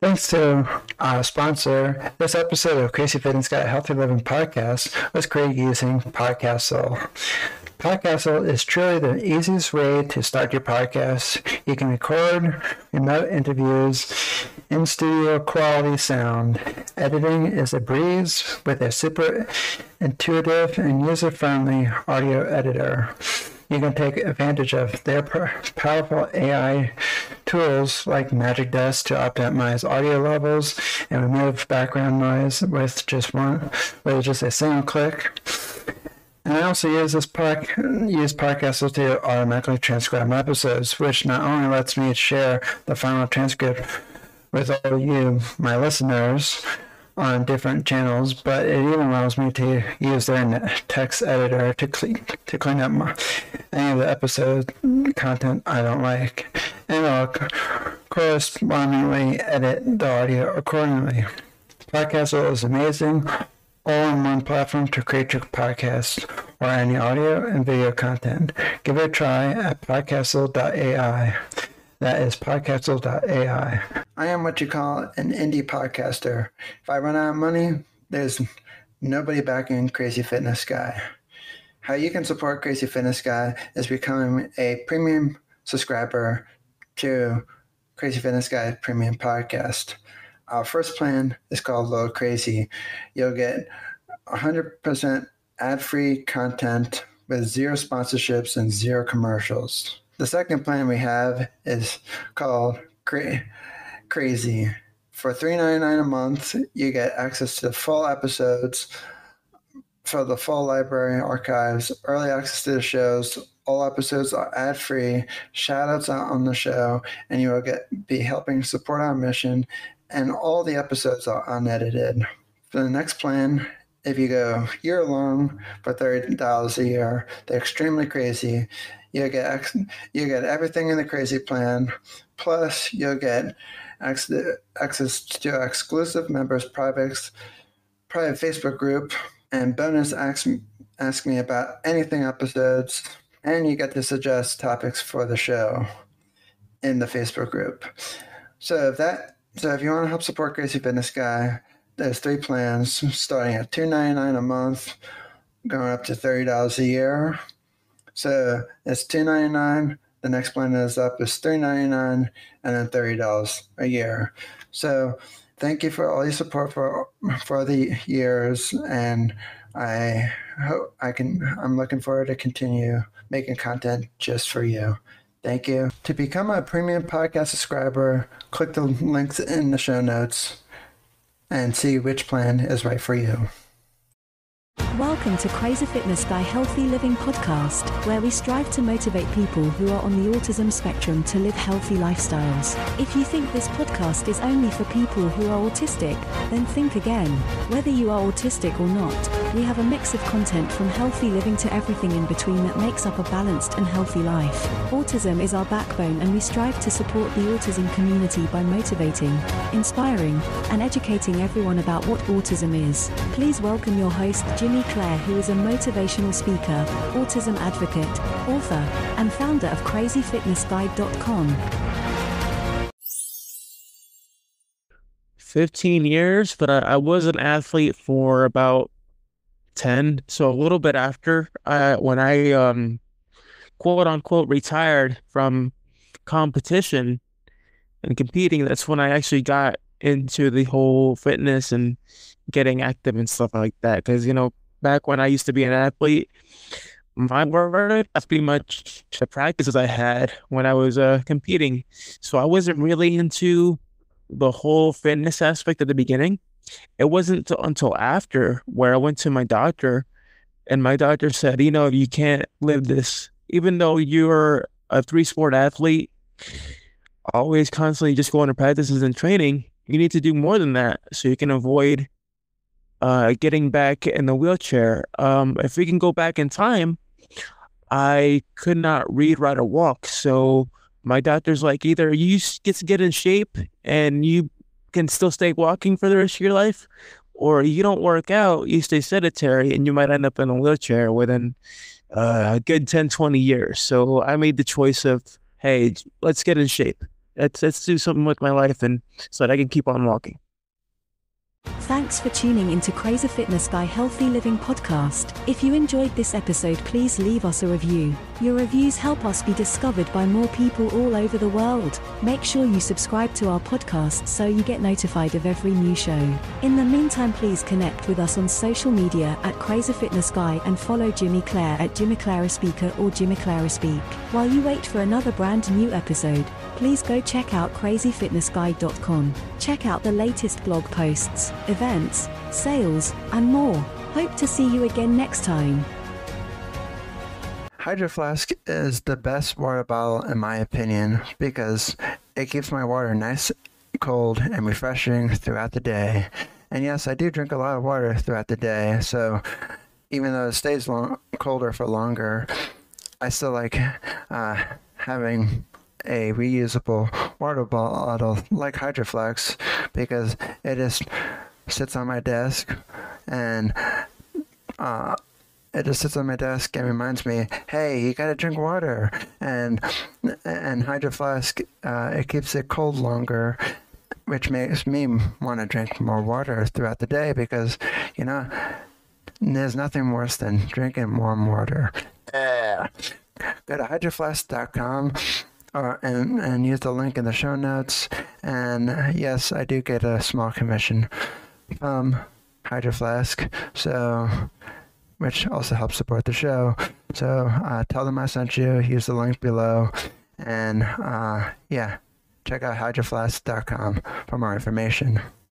Thanks to our sponsor, this episode of Crazy Fitness Guy Healthy Living podcast was created using Podcastle. Podcastle is truly the easiest way to start your podcast. You can record remote interviews in studio quality sound. Editing is a breeze with a super intuitive and user friendly audio editor you can take advantage of their powerful AI tools like Magic Dust to optimize audio levels and remove background noise with just one, with just a single click. And I also use this park use Podcastle to automatically transcribe my episodes, which not only lets me share the final transcript with all of you, my listeners, on different channels, but it even allows me to use their text editor to clean to clean up my, any of the episode content I don't like, and I'll correspondingly edit the audio accordingly. Podcastle is amazing, all in one platform to create your podcast or any audio and video content. Give it a try at podcastle.ai. That is podcastle.ai. I am what you call an indie podcaster. If I run out of money, there's nobody backing Crazy Fitness Guy. How you can support Crazy Fitness Guy is becoming a premium subscriber to Crazy Fitness Guy Premium Podcast. Our first plan is called Low Crazy. You'll get 100% ad free content with zero sponsorships and zero commercials. The second plan we have is called Cra- Crazy. For $3.99 a month, you get access to the full episodes for the full library archives, early access to the shows. All episodes are ad free, shout outs on the show, and you will get be helping support our mission. And all the episodes are unedited. For the next plan, if you go year long for $30 a year, they're extremely crazy. You get you get everything in the crazy plan, plus you'll get access to exclusive members' private private Facebook group and bonus ask ask me about anything episodes, and you get to suggest topics for the show in the Facebook group. So if that so if you want to help support Crazy Fitness Guy, there's three plans starting at two ninety nine a month, going up to thirty dollars a year. So it's two ninety nine. The next plan is up is three ninety nine, and then thirty dollars a year. So thank you for all your support for for the years, and I hope I can. I'm looking forward to continue making content just for you. Thank you. To become a premium podcast subscriber, click the links in the show notes and see which plan is right for you. Welcome to Crazy Fitness Guy Healthy Living podcast, where we strive to motivate people who are on the autism spectrum to live healthy lifestyles. If you think this podcast is only for people who are autistic, then think again. Whether you are autistic or not, we have a mix of content from healthy living to everything in between that makes up a balanced and healthy life. Autism is our backbone, and we strive to support the autism community by motivating, inspiring, and educating everyone about what autism is. Please welcome your host, Jimmy Clare, who is a motivational speaker, autism advocate, author, and founder of crazyfitnessguy.com. 15 years, but I, I, was an athlete for about 10. So a little bit after I, when I, um, quote unquote, retired from competition and competing, that's when I actually got into the whole fitness and getting active and stuff like that. Cause, you know, back when I used to be an athlete, my word, that's pretty much the practices I had when I was uh, competing. So I wasn't really into the whole fitness aspect at the beginning. It wasn't until after where I went to my doctor, and my doctor said, you know, you can't live this, even though you're a three sport athlete, always constantly just going to practices and training. You need to do more than that so you can avoid uh, getting back in the wheelchair. Um, if we can go back in time, I could not read, write, or walk. So my doctor's like, either you get to get in shape and you can still stay walking for the rest of your life, or you don't work out, you stay sedentary, and you might end up in a wheelchair within uh, a good 10, 20 years. So I made the choice of, hey, let's get in shape let's let's do something with my life and so that I can keep on walking. Thanks for tuning into Crazy Fitness Guy Healthy Living podcast. If you enjoyed this episode, please leave us a review. Your reviews help us be discovered by more people all over the world. Make sure you subscribe to our podcast so you get notified of every new show. In the meantime, please connect with us on social media at Crazy Fitness Guy and follow Jimmy Clare at Jimmy Clare Speaker or Jimmy Clare Speak. While you wait for another brand new episode, please go check out crazyfitnessguy.com. Check out the latest blog posts, events, sales, and more. Hope to see you again next time. Hydro Flask is the best water bottle in my opinion because it keeps my water nice, cold, and refreshing throughout the day. And yes, I do drink a lot of water throughout the day, so even though it stays long, colder for longer, I still like uh, having a reusable water bottle like Hydro Flask because it just sits on my desk and uh, it just sits on my desk and reminds me, hey, you gotta drink water. And and Hydro Flask, uh, it keeps it cold longer, which makes me want to drink more water throughout the day because, you know, there's nothing worse than drinking warm water. Uh, go to hydroflask.com uh, and, and use the link in the show notes. And uh, yes, I do get a small commission from Hydro Flask. So which also helps support the show. So uh, tell them I sent you. Use the link below. And uh, yeah, check out hydroflask.com for more information.